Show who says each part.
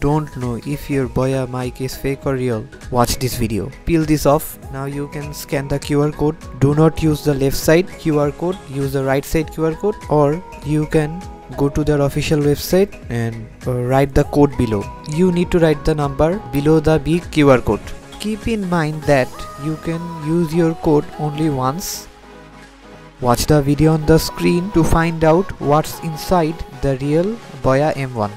Speaker 1: don't know if your Boya mic is fake or real, watch this video. Peel this off. Now you can scan the QR code. Do not use the left side QR code, use the right side QR code or you can go to their official website and uh, write the code below. You need to write the number below the big QR code. Keep in mind that you can use your code only once. Watch the video on the screen to find out what's inside the real Boya M1.